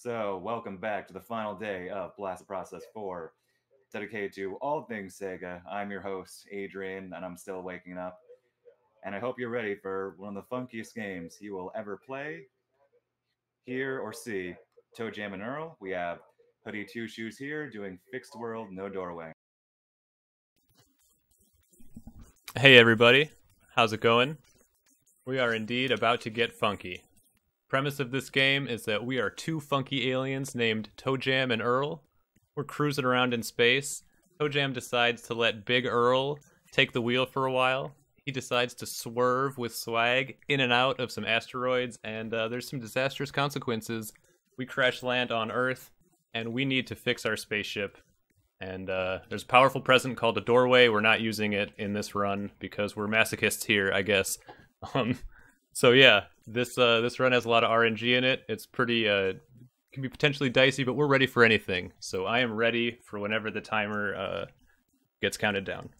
So, welcome back to the final day of Blast Process 4, dedicated to all things Sega. I'm your host, Adrian, and I'm still waking up. And I hope you're ready for one of the funkiest games you will ever play, hear, or see. ToeJam and Earl, we have HoodyTwoShoes here doing Fixed World No Doorway. Hey everybody, how's it going? We are indeed about to get funky. Premise of this game is that we are two funky aliens named ToeJam and Earl. We're cruising around in space. ToeJam decides to let Big Earl take the wheel for a while. He decides to swerve with swag in and out of some asteroids, and uh, there's some disastrous consequences. We crash land on Earth, and we need to fix our spaceship. And uh, there's a powerful present called a doorway. We're not using it in this run because we're masochists here, I guess. Um, so yeah, this uh, this run has a lot of RNG in it. It's pretty uh, can be potentially dicey, but we're ready for anything. So I am ready for whenever the timer uh, gets counted down.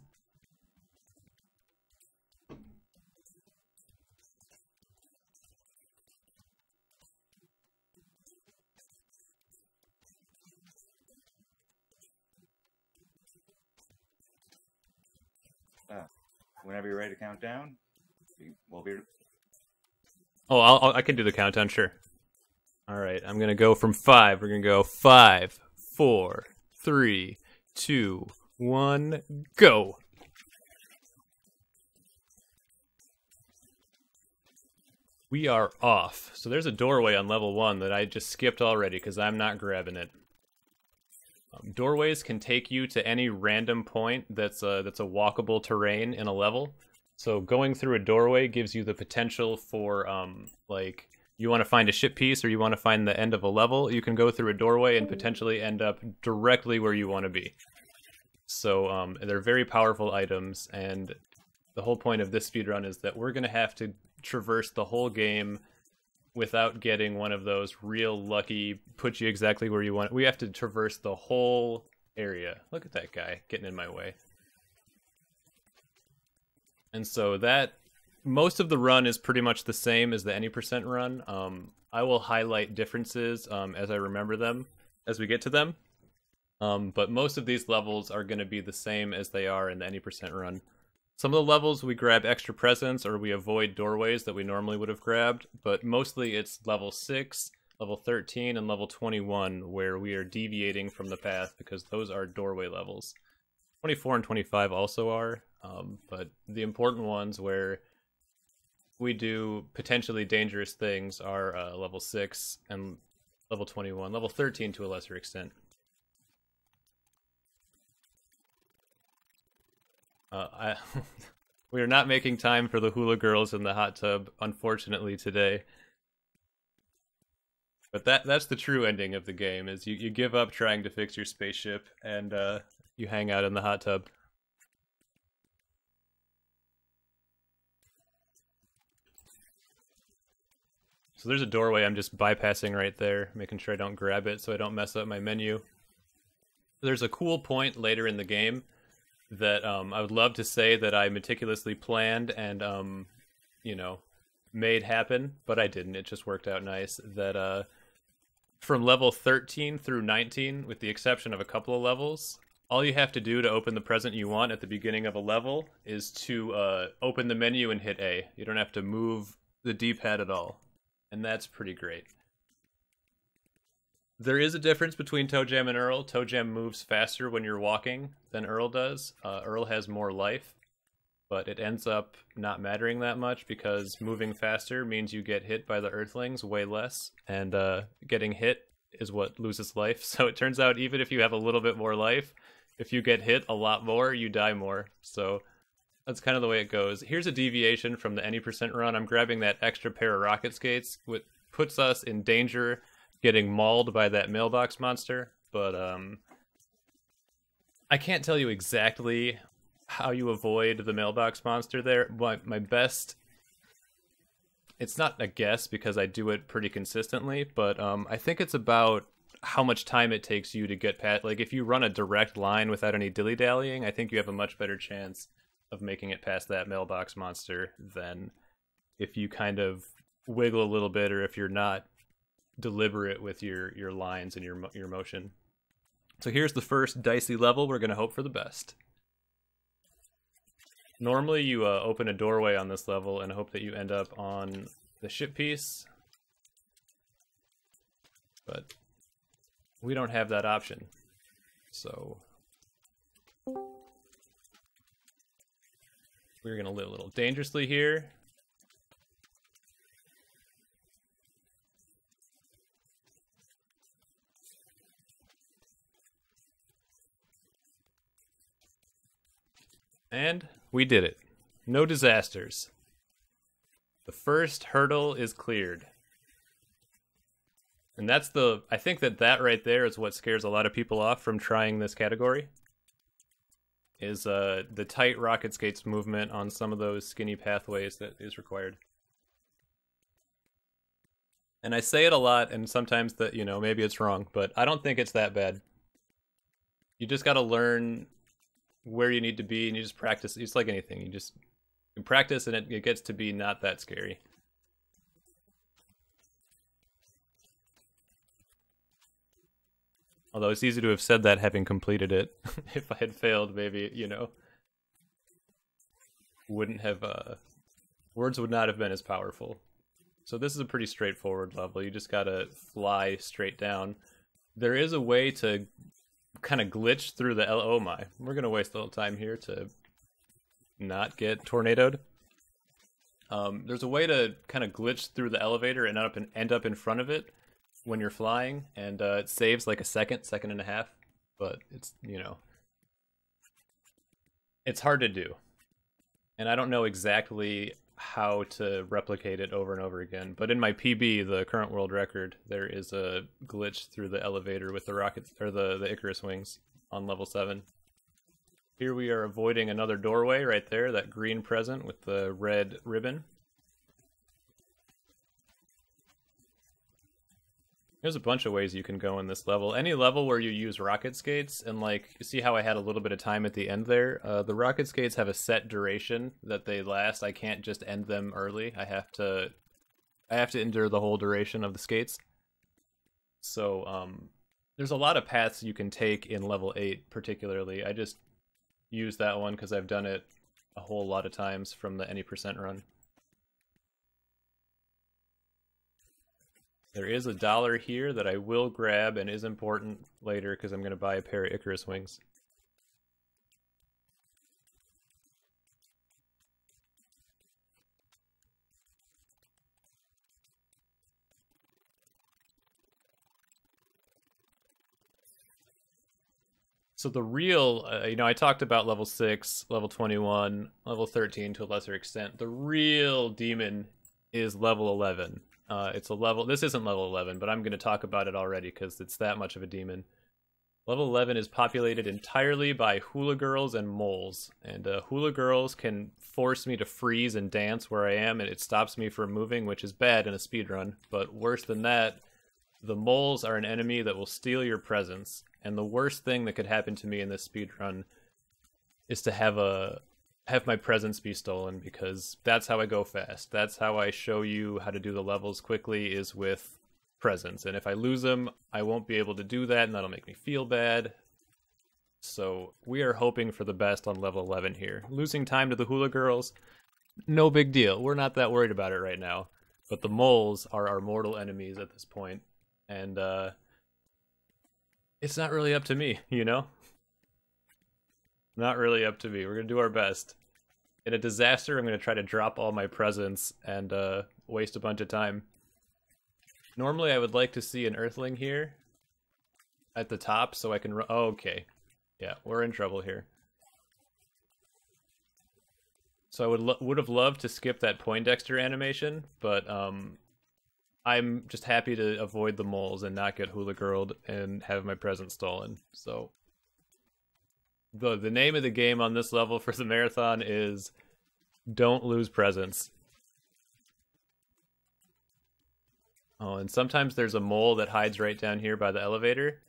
Uh, whenever you're ready to count down, we'll be Oh, I'll, I'll, i can do the countdown, sure. All right, I'm gonna go from five. We're gonna go five, four, three, two, one, go. We are off. So there's a doorway on level one that I just skipped already because I'm not grabbing it. Um, doorways can take you to any random point that's a, that's a walkable terrain in a level. So going through a doorway gives you the potential for um like you want to find a ship piece or you want to find the end of a level, you can go through a doorway and potentially end up directly where you want to be. So um, they're very powerful items, and the whole point of this speedrun is that we're going to have to traverse the whole game without getting one of those real lucky put you exactly where you want. We have to traverse the whole area. Look at that guy getting in my way. And so that most of the run is pretty much the same as the any percent run. Um, I will highlight differences um, as I remember them as we get to them. Um, but most of these levels are going to be the same as they are in the any percent run. Some of the levels we grab extra presents or we avoid doorways that we normally would have grabbed, but mostly it's level 6, level 13, and level 21 where we are deviating from the path because those are doorway levels. 24 and 25 also are, um, but the important ones where we do potentially dangerous things are uh, level 6 and level 21, level 13 to a lesser extent. Uh, I we are not making time for the hula girls in the hot tub, unfortunately, today. But that that's the true ending of the game: is you, you give up trying to fix your spaceship and uh, you hang out in the hot tub. So there's a doorway I'm just bypassing right there, making sure I don't grab it so I don't mess up my menu. There's a cool point later in the game that um, I would love to say that I meticulously planned and, um, you know, made happen, but I didn't. It just worked out nice. That uh, from level 13 through 19, with the exception of a couple of levels, all you have to do to open the present you want at the beginning of a level is to uh, open the menu and hit A. You don't have to move the D-pad at all and that's pretty great. There is a difference between ToeJam and Earl. ToeJam moves faster when you're walking than Earl does. Uh, Earl has more life, but it ends up not mattering that much because moving faster means you get hit by the Earthlings way less, and uh, getting hit is what loses life. So it turns out even if you have a little bit more life, if you get hit a lot more, you die more. So that's kind of the way it goes. Here's a deviation from the any percent run. I'm grabbing that extra pair of rocket skates, which puts us in danger getting mauled by that mailbox monster. But um, I can't tell you exactly how you avoid the mailbox monster there. My my best. It's not a guess because I do it pretty consistently, but um, I think it's about how much time it takes you to get past. Like if you run a direct line without any dilly dallying, I think you have a much better chance of making it past that mailbox monster than if you kind of wiggle a little bit or if you're not deliberate with your your lines and your your motion. So here's the first dicey level. We're going to hope for the best. Normally, you uh, open a doorway on this level and hope that you end up on the ship piece. But we don't have that option. So we're going to live a little dangerously here. And we did it. No disasters. The first hurdle is cleared. And that's the I think that that right there is what scares a lot of people off from trying this category. Is uh the tight rocket skates movement on some of those skinny pathways that is required. And I say it a lot and sometimes that, you know, maybe it's wrong, but I don't think it's that bad. You just got to learn where you need to be and you just practice it's like anything you just you practice and it, it gets to be not that scary although it's easy to have said that having completed it if i had failed maybe you know wouldn't have uh words would not have been as powerful so this is a pretty straightforward level you just gotta fly straight down there is a way to kind of glitch through the L. Oh my, we're gonna waste a little time here to not get tornadoed. Um, there's a way to kind of glitch through the elevator and up in, end up in front of it when you're flying, and uh, it saves like a second, second and a half. But it's you know, it's hard to do, and I don't know exactly how to replicate it over and over again. But in my PB, the current world record, there is a glitch through the elevator with the rockets or the the Icarus wings on level seven. Here we are avoiding another doorway right there, that green present with the red ribbon. There's a bunch of ways you can go in this level. Any level where you use rocket skates, and like, you see how I had a little bit of time at the end there? Uh, the rocket skates have a set duration that they last. I can't just end them early. I have to, I have to endure the whole duration of the skates. So, um, there's a lot of paths you can take in level 8 particularly. I just use that one because I've done it a whole lot of times from the any percent run. There is a dollar here that I will grab and is important later because I'm going to buy a pair of Icarus wings. So the real, uh, you know, I talked about level 6, level 21, level 13 to a lesser extent. The real demon is level 11. Uh, it's a level. This isn't level 11, but I'm going to talk about it already because it's that much of a demon. Level 11 is populated entirely by hula girls and moles, and uh, hula girls can force me to freeze and dance where I am, and it stops me from moving, which is bad in a speed run. But worse than that, the moles are an enemy that will steal your presents, and the worst thing that could happen to me in this speed run is to have a have my presents be stolen because that's how I go fast. That's how I show you how to do the levels quickly is with presents. And if I lose them, I won't be able to do that and that'll make me feel bad. So we are hoping for the best on level 11 here. Losing time to the hula girls, no big deal. We're not that worried about it right now. But the moles are our mortal enemies at this point, and uh, it's not really up to me, you know. Not really up to me. We're gonna do our best. In a disaster, I'm gonna try to drop all my presents and uh, waste a bunch of time. Normally, I would like to see an Earthling here at the top, so I can. Oh, okay, yeah, we're in trouble here. So I would would have loved to skip that Poindexter animation, but um, I'm just happy to avoid the moles and not get hula girled and have my present stolen. So the the name of the game on this level for the marathon is don't lose presents. Oh, and sometimes there's a mole that hides right down here by the elevator.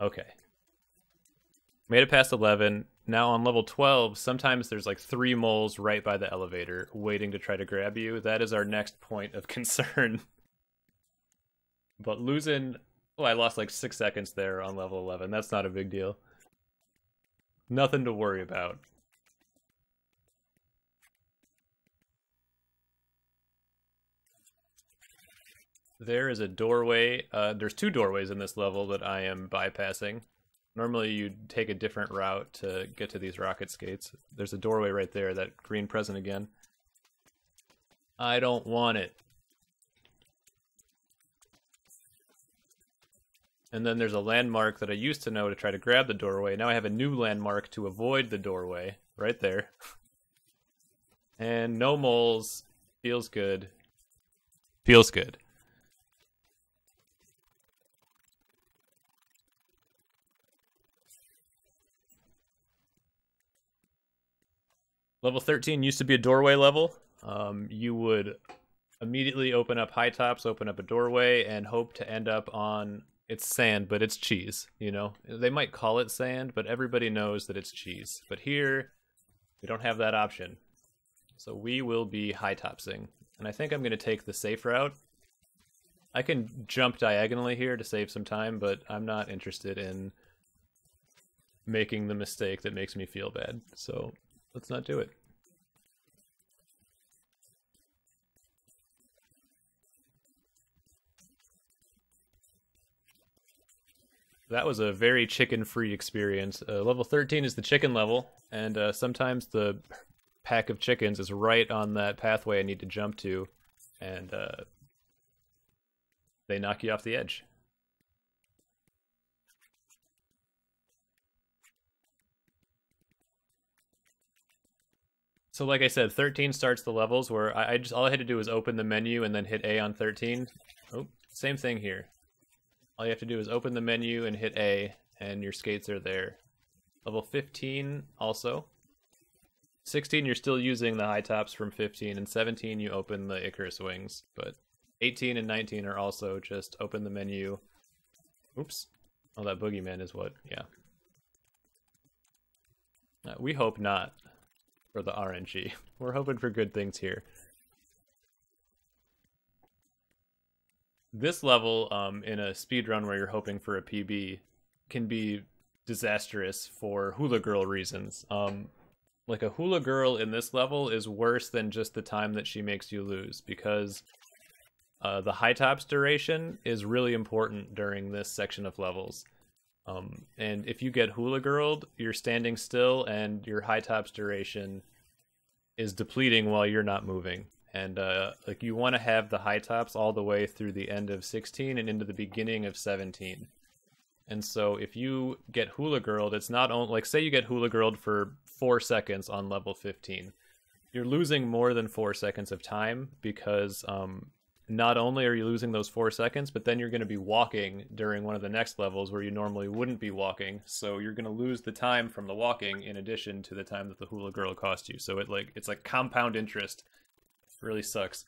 Okay. Made it past 11. Now on level 12, sometimes there's like three moles right by the elevator waiting to try to grab you. That is our next point of concern. but losing, well, I lost like six seconds there on level 11. That's not a big deal. Nothing to worry about. There is a doorway. Uh, there's two doorways in this level that I am bypassing. Normally you'd take a different route to get to these rocket skates. There's a doorway right there, that green present again. I don't want it. And then there's a landmark that I used to know to try to grab the doorway. Now I have a new landmark to avoid the doorway. Right there. and no moles. Feels good. Feels good. Level 13 used to be a doorway level. Um, you would immediately open up high tops, open up a doorway, and hope to end up on it's sand, but it's cheese. You know, they might call it sand, but everybody knows that it's cheese. But here, we don't have that option. So we will be high topsing. And I think I'm going to take the safe route. I can jump diagonally here to save some time, but I'm not interested in making the mistake that makes me feel bad. So let's not do it. That was a very chicken-free experience. Uh, level 13 is the chicken level, and uh, sometimes the pack of chickens is right on that pathway I need to jump to, and uh, they knock you off the edge. So like I said, 13 starts the levels where I, I just all I had to do was open the menu and then hit A on 13. Oh, same thing here. All you have to do is open the menu and hit A, and your skates are there. Level 15 also. 16 you're still using the high tops from 15, and 17 you open the Icarus wings, but 18 and 19 are also just open the menu. Oops. Oh, that boogeyman is what, yeah. Uh, we hope not for the RNG. We're hoping for good things here. This level, um, in a speed run where you're hoping for a PB, can be disastrous for hula girl reasons. Um, like a hula girl in this level is worse than just the time that she makes you lose because uh, the high tops duration is really important during this section of levels. Um, and if you get hula girled, you're standing still and your high tops duration is depleting while you're not moving. And uh, like you want to have the high tops all the way through the end of 16 and into the beginning of 17. And so if you get hula girled, it's not only like say you get hula girled for four seconds on level 15. You're losing more than four seconds of time because um, not only are you losing those four seconds, but then you're going to be walking during one of the next levels where you normally wouldn't be walking. So you're going to lose the time from the walking in addition to the time that the hula girl cost you. So it like it's like compound interest. Really sucks.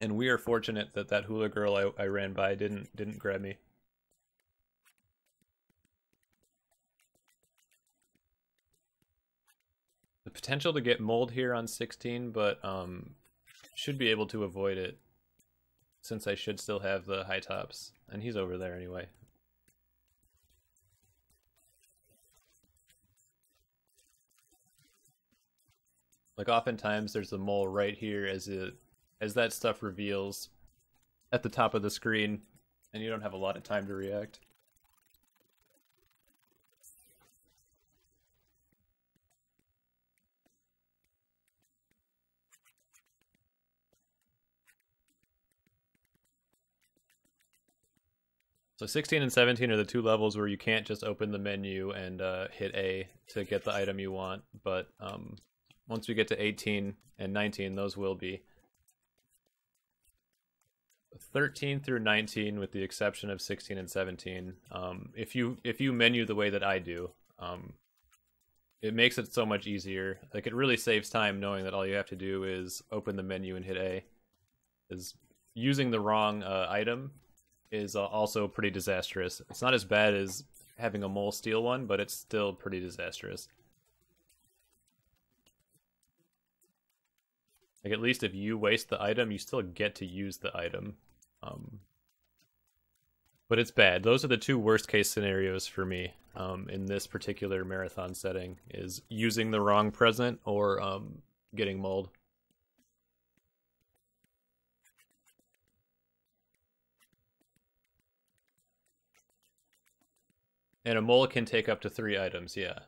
And we are fortunate that that hula girl I, I ran by didn't didn't grab me. The potential to get mold here on 16, but um, should be able to avoid it since I should still have the high tops. And he's over there anyway. Like oftentimes there's a mole right here as it as that stuff reveals at the top of the screen and you don't have a lot of time to react. So 16 and 17 are the two levels where you can't just open the menu and uh, hit A to get the item you want, but um, once we get to 18 and 19, those will be. 13 through 19, with the exception of 16 and 17, um, if you if you menu the way that I do, um, it makes it so much easier. Like it really saves time knowing that all you have to do is open the menu and hit A. Is using the wrong uh, item is uh, also pretty disastrous. It's not as bad as having a mole steal one, but it's still pretty disastrous. Like at least if you waste the item, you still get to use the item. Um, but it's bad. Those are the two worst case scenarios for me um, in this particular marathon setting: is using the wrong present or um, getting mold. And a mole can take up to three items, yeah.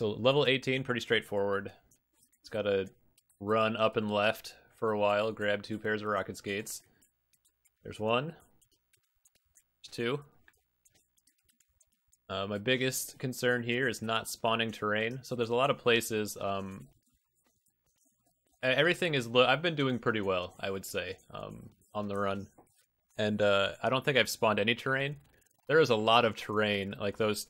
So level 18, pretty straightforward. It's got to run up and left for a while, grab two pairs of rocket skates. There's one. There's two. Uh, my biggest concern here is not spawning terrain. So there's a lot of places. Um, everything is. I've been doing pretty well, I would say, um, on the run, and uh, I don't think I've spawned any terrain. There is a lot of terrain, like those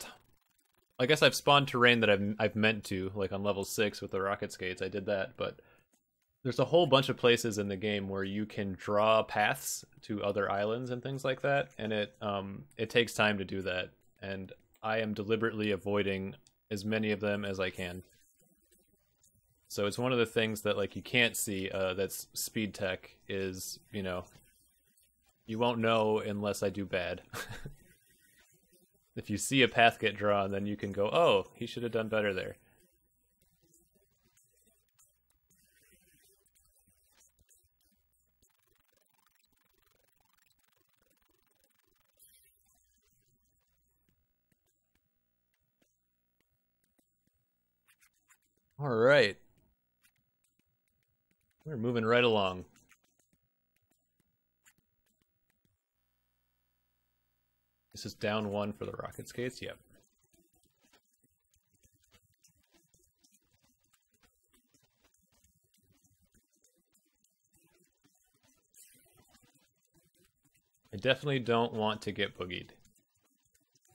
I guess I've spawned terrain that I've I've meant to, like on level six with the rocket skates. I did that, but there's a whole bunch of places in the game where you can draw paths to other islands and things like that, and it um it takes time to do that, and I am deliberately avoiding as many of them as I can. So it's one of the things that like you can't see uh, that's speed tech is you know you won't know unless I do bad. if you see a path get drawn, then you can go, oh, he should have done better there. All right. We're moving right along. This is down one for the rocket skates. Yep. I definitely don't want to get boogied.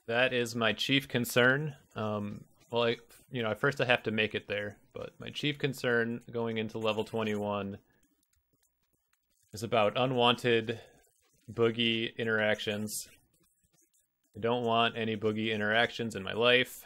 That is my chief concern. Um, well, I, you know, at first I have to make it there, but my chief concern going into level 21 is about unwanted boogie interactions I don't want any boogie interactions in my life.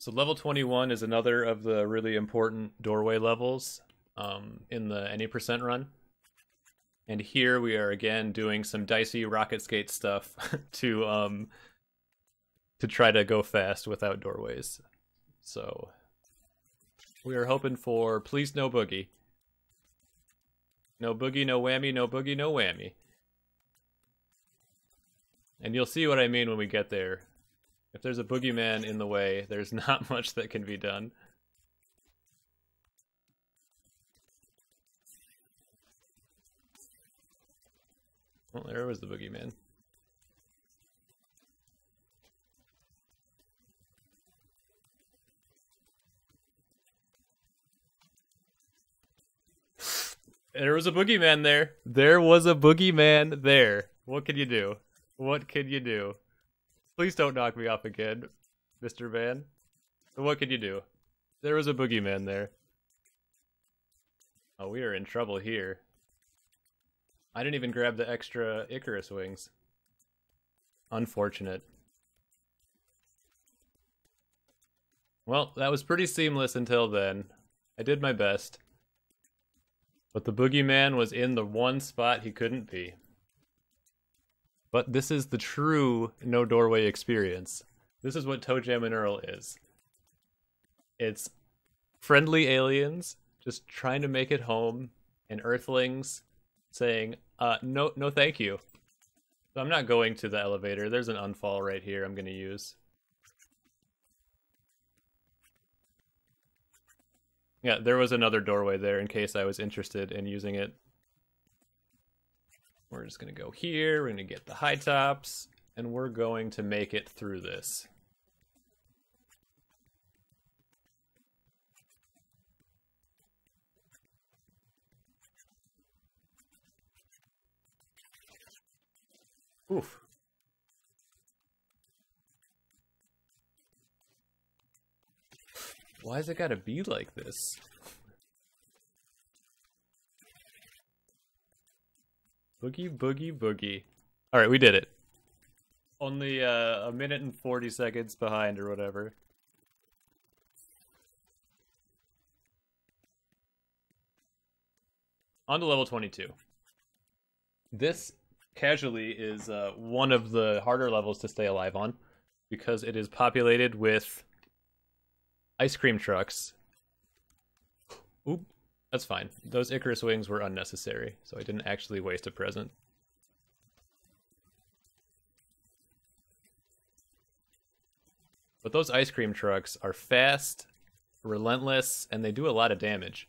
So level 21 is another of the really important doorway levels um, in the any percent run. And here we are again doing some dicey rocket skate stuff to um, to try to go fast without doorways. So we are hoping for please no boogie. No boogie, no whammy, no boogie, no whammy. And you'll see what I mean when we get there. If there's a boogeyman in the way, there's not much that can be done. Well, there was the boogeyman. There was a boogeyman there. There was a boogeyman there. What can you do? What can you do? Please don't knock me off again, Mr. Van. What can you do? There was a boogeyman there. Oh, we are in trouble here. I didn't even grab the extra Icarus wings. Unfortunate. Well, that was pretty seamless until then. I did my best. But the boogeyman was in the one spot he couldn't be. But this is the true no doorway experience. This is what ToeJam and Earl is. It's friendly aliens just trying to make it home, and Earthlings saying, "Uh, no, no, thank you." I'm not going to the elevator. There's an unfall right here. I'm gonna use. Yeah, there was another doorway there in case I was interested in using it. We're just going to go here, we're going to get the high tops, and we're going to make it through this. Oof. Why's it gotta be like this? Boogie, boogie, boogie. All right, we did it. Only uh, a minute and 40 seconds behind or whatever. On to level 22. This casually is uh, one of the harder levels to stay alive on because it is populated with ice cream trucks. Oop, that's fine. Those Icarus wings were unnecessary, so I didn't actually waste a present. But those ice cream trucks are fast, relentless, and they do a lot of damage.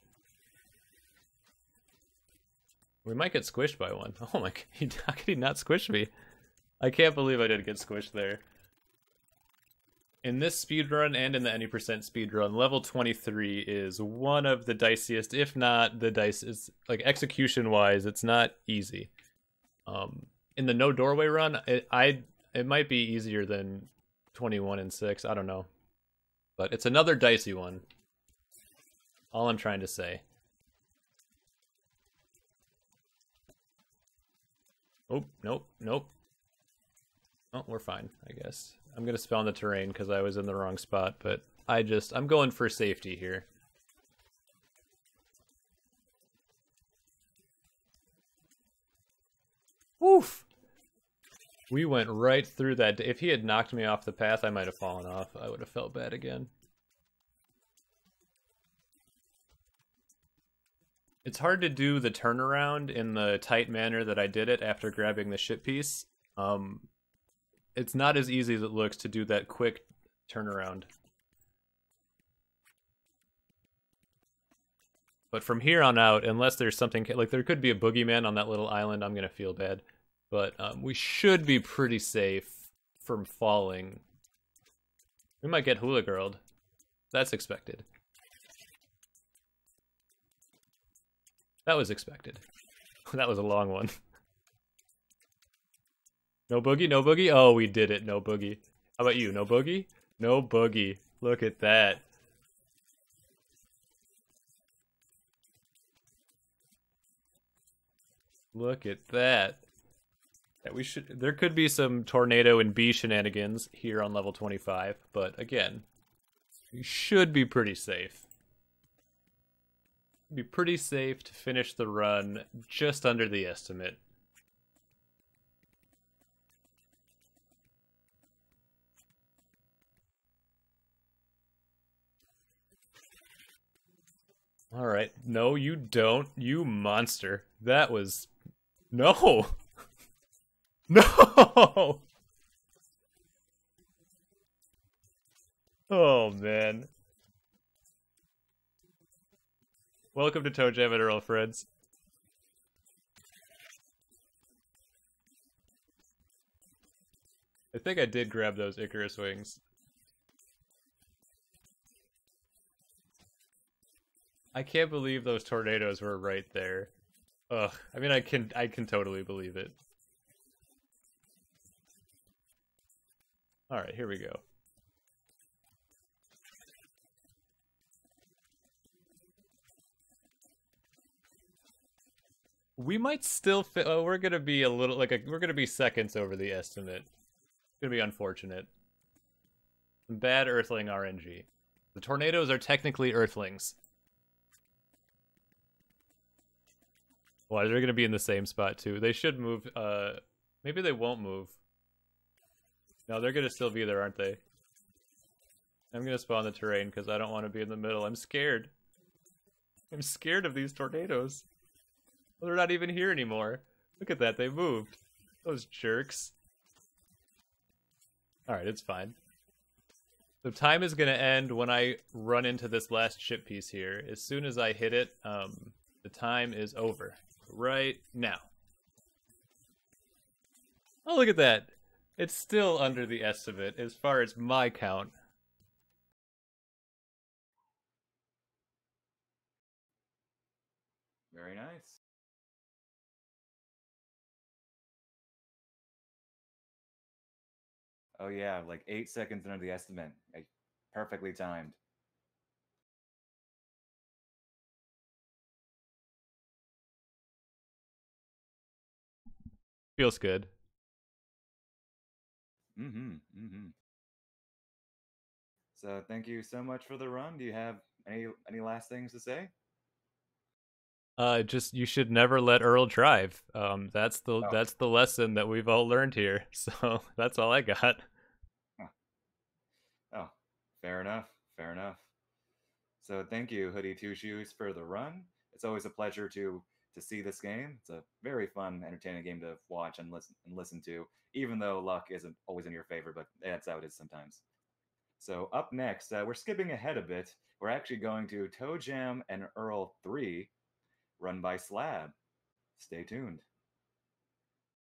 We might get squished by one. Oh my god, how could he not squish me? I can't believe I did get squished there. In this speedrun and in the any percent speedrun, level 23 is one of the diciest, if not the dice is Like execution wise, it's not easy. Um, in the no doorway run, it, I it might be easier than 21 and 6. I don't know. But it's another dicey one. All I'm trying to say. Oh, nope, nope. Oh, we're fine, I guess. I'm gonna spell on the terrain because I was in the wrong spot, but I just, I'm going for safety here. Woof! We went right through that. If he had knocked me off the path, I might have fallen off. I would have felt bad again. It's hard to do the turnaround in the tight manner that I did it after grabbing the ship piece. Um, it's not as easy as it looks to do that quick turnaround. But from here on out, unless there's something like there could be a boogeyman on that little island, I'm gonna feel bad. But um, we should be pretty safe from falling. We might get hula girled. That's expected. That was expected. that was a long one. No boogie, no boogie? Oh, we did it, no boogie. How about you, no boogie? No boogie. Look at that. Look at that. Yeah, we should. There could be some tornado and bee shenanigans here on level 25, but again, we should be pretty safe. Be pretty safe to finish the run just under the estimate. All right. No, you don't. You monster. That was no. No! Oh, man. Welcome to ToeJam and Earl, friends. I think I did grab those Icarus wings. I can't believe those tornadoes were right there. Ugh. I mean, I can I can totally believe it. All right, here we go. We might still fit. Oh, we're gonna be a little like a, we're gonna be seconds over the estimate. It's gonna be unfortunate. Bad Earthling RNG. The tornadoes are technically Earthlings. Why they're gonna be in the same spot too? They should move. Uh, maybe they won't move. No, they're gonna still be there, aren't they? I'm gonna spawn the terrain because I don't want to be in the middle. I'm scared. I'm scared of these tornadoes. Well, they're not even here anymore. Look at that, they moved. Those jerks. Alright, it's fine. The time is gonna end when I run into this last ship piece here. As soon as I hit it, um, the time is over. Right now. Oh, look at that. It's still under the estimate as far as my count. Very nice. Oh yeah, like eight seconds under the estimate. Perfectly timed. Feels good. Mm-hmm. Mm-hmm. So thank you so much for the run. Do you have any any last things to say? Uh, just you should never let Earl drive. Um, that's the Oh. that's the lesson that we've all learned here. So that's all I got. Oh, fair enough. Fair enough. So thank you, HoodyTwoShoes, for the run. It's always a pleasure to to see this game. It's a very fun, entertaining game to watch and listen and listen to, even though luck isn't always in your favor, but that's how it is sometimes. So up next, uh, we're skipping ahead a bit. We're actually going to ToeJam and Earl 3, run by Slab. Stay tuned.